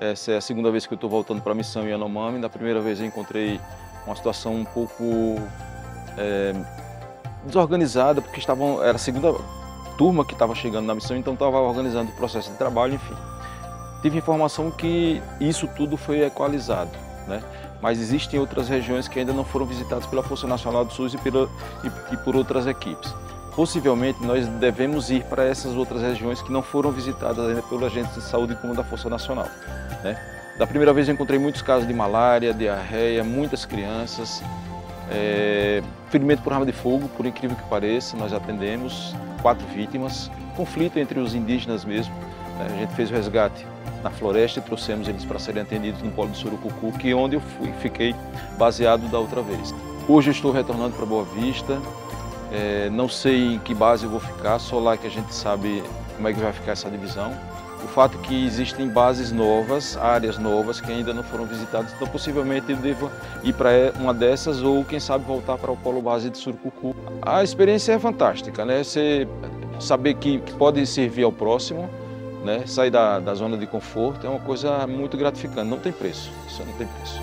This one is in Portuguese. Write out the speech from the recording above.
Essa é a segunda vez que eu estou voltando para a missão Yanomami. Na primeira vez eu encontrei uma situação um pouco é, desorganizada, porque estavam, era a segunda turma que estava chegando na missão, então estava organizando o processo de trabalho, enfim. Tive informação que isso tudo foi equalizado, né? mas existem outras regiões que ainda não foram visitadas pela Força Nacional do SUS e, pela, e, e por outras equipes. Possivelmente nós devemos ir para essas outras regiões que não foram visitadas ainda pelo agente de saúde como da Força Nacional. Né? Da primeira vez eu encontrei muitos casos de malária, diarreia, muitas crianças, é, ferimento por arma de fogo, por incrível que pareça, nós atendemos quatro vítimas, conflito entre os indígenas mesmo. Né? A gente fez o resgate na floresta e trouxemos eles para serem atendidos no polo do Surucucu, que é onde eu fui, fiquei baseado da outra vez. Hoje eu estou retornando para Boa Vista, é, não sei em que base eu vou ficar, só lá que a gente sabe como é que vai ficar essa divisão. O fato é que existem bases novas, áreas novas que ainda não foram visitadas, então possivelmente eu devo ir para uma dessas ou quem sabe voltar para o polo base de Surucucu. A experiência é fantástica, né? Você saber que pode servir ao próximo, né? Sair da, da zona de conforto é uma coisa muito gratificante, não tem preço, isso não tem preço.